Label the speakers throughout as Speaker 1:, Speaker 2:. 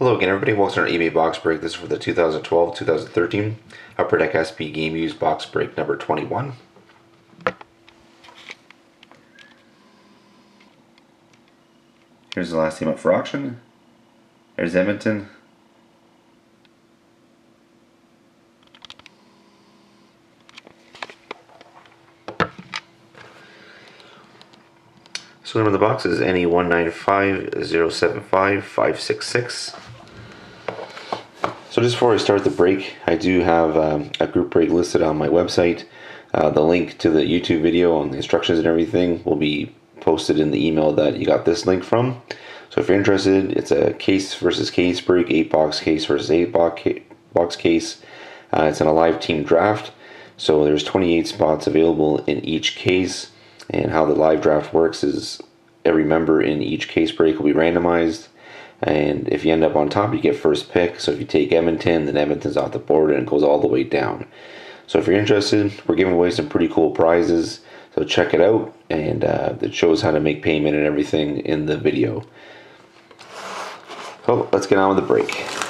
Speaker 1: Hello again everybody, welcome to our eBay box break. This is for the 2012-2013 Upper Deck SP Game Used box break number 21. Here's the last team up for auction. There's Edmonton. So the number of the box is NE19507556. So just before I start the break, I do have um, a group break listed on my website. Uh, the link to the YouTube video on the instructions and everything will be posted in the email that you got this link from. So if you're interested, it's a case versus case break, 8 box case versus 8 box case. Uh, it's in a live team draft. So there's 28 spots available in each case. And how the live draft works is every member in each case break will be randomized. And if you end up on top, you get first pick. So if you take Edmonton, then Edmonton's off the board and it goes all the way down. So if you're interested, we're giving away some pretty cool prizes. So check it out. And uh, it shows how to make payment and everything in the video. So let's get on with the break.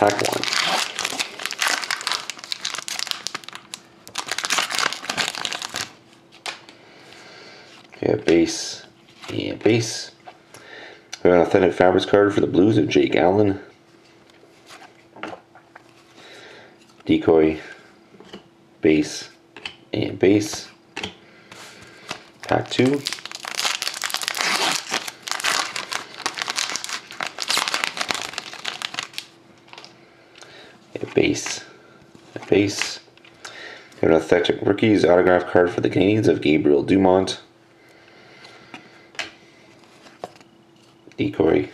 Speaker 1: Pack one. Have base and base. We have an authentic fabrics card for the Blues of Jake Allen. Decoy, base, and base. Pack two. A base, a base. An authentic rookies autograph card for the Canadiens of Gabriel Dumont. Decoy,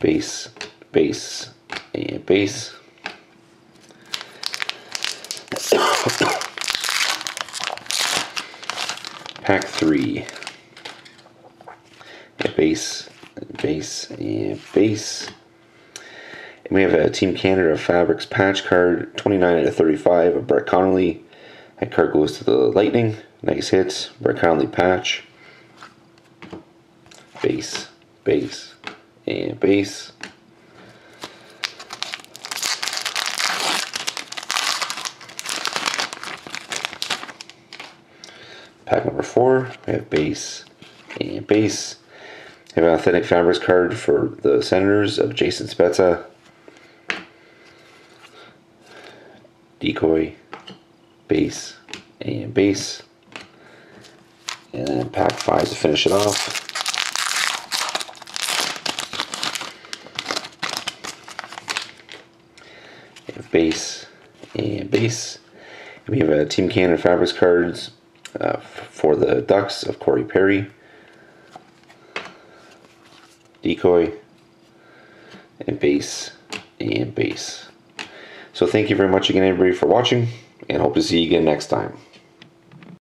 Speaker 1: base, base, and base. Pack three. A base, base, and base. And we have a Team Canada Fabrics patch card, 29 out of 35 of Brett Connolly. That card goes to the Lightning. Nice hits. Brett Connolly patch. Base, base, and base. Pack number four, we have base and base. We have an authentic fabrics card for the Senators of Jason Spezza. Decoy, base, and base. And then pack five to finish it off. Base and base. We have a Team Canada Fabrics cards uh, for the Ducks of Corey Perry. Decoy and base and base. So thank you very much again, everybody, for watching, and hope to see you again next time.